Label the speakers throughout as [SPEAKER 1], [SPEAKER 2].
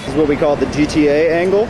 [SPEAKER 1] This is what we call the GTA angle.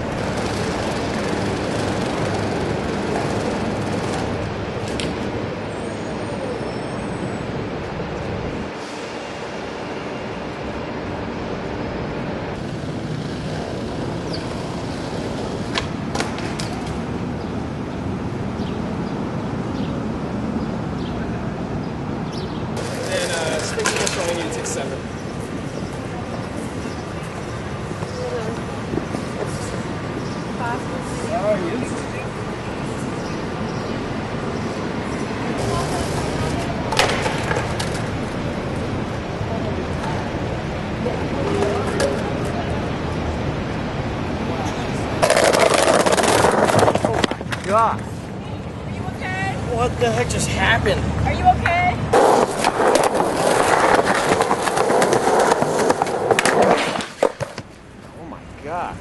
[SPEAKER 2] God.
[SPEAKER 3] Are you okay?
[SPEAKER 2] What the heck just happened?
[SPEAKER 3] Are you okay?
[SPEAKER 2] Oh my god.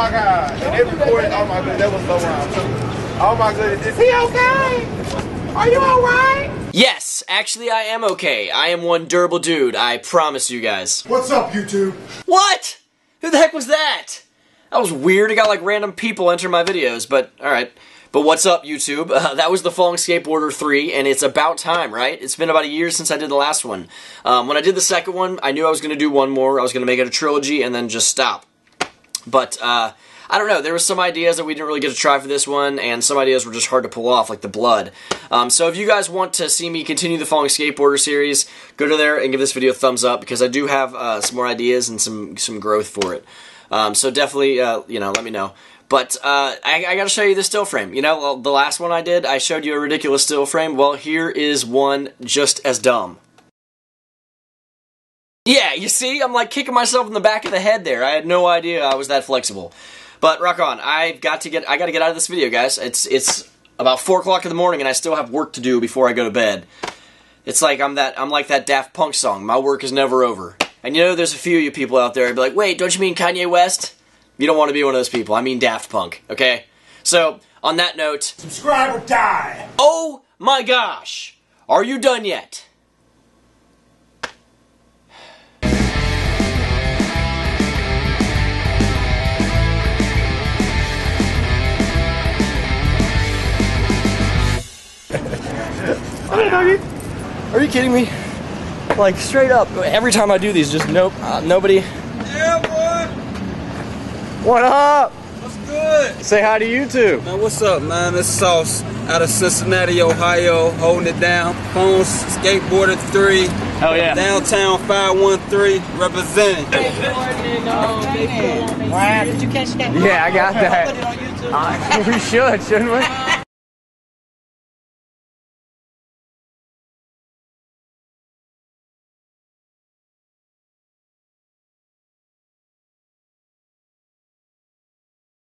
[SPEAKER 4] My god. And they recorded, oh my god, that was so wrong. Oh my goodness. Is he okay? Are you alright?
[SPEAKER 5] Yes, actually, I am okay. I am one durable dude, I promise you guys.
[SPEAKER 4] What's up, YouTube?
[SPEAKER 5] What? Who the heck was that? That was weird. I got like random people enter my videos, but alright. But what's up, YouTube? Uh, that was the Falling Skateboarder 3, and it's about time, right? It's been about a year since I did the last one. Um, when I did the second one, I knew I was going to do one more. I was going to make it a trilogy and then just stop. But, uh, I don't know, there were some ideas that we didn't really get to try for this one, and some ideas were just hard to pull off, like the blood. Um, so if you guys want to see me continue the Falling Skateboarder series, go to there and give this video a thumbs up, because I do have uh, some more ideas and some, some growth for it. Um, so definitely, uh, you know, let me know. But uh, I, I got to show you the still frame. You know, the last one I did, I showed you a ridiculous still frame. Well, here is one just as dumb. Yeah, you see, I'm like kicking myself in the back of the head there. I had no idea I was that flexible. But rock on. I've got to get. I got to get out of this video, guys. It's it's about four o'clock in the morning, and I still have work to do before I go to bed. It's like I'm that. I'm like that Daft Punk song. My work is never over. And you know, there's a few of you people out there. Be like, wait, don't you mean Kanye West? You don't want to be one of those people. I mean Daft Punk. Okay. So on that note,
[SPEAKER 4] Subscribe or die.
[SPEAKER 5] oh my gosh, are you done yet?
[SPEAKER 2] Are you kidding me? Like straight up, every time I do these, just nope, uh, nobody.
[SPEAKER 6] Yeah, boy.
[SPEAKER 2] What up?
[SPEAKER 6] What's good?
[SPEAKER 2] Say hi to YouTube.
[SPEAKER 6] Man, what's up, man? It's Sauce out of Cincinnati, Ohio, holding it down. Phones, Skateboarder 3.
[SPEAKER 2] Oh yeah.
[SPEAKER 6] Downtown 513, representing. Wow. Did you catch that?
[SPEAKER 2] Yeah, I got that. Uh, we should, shouldn't we?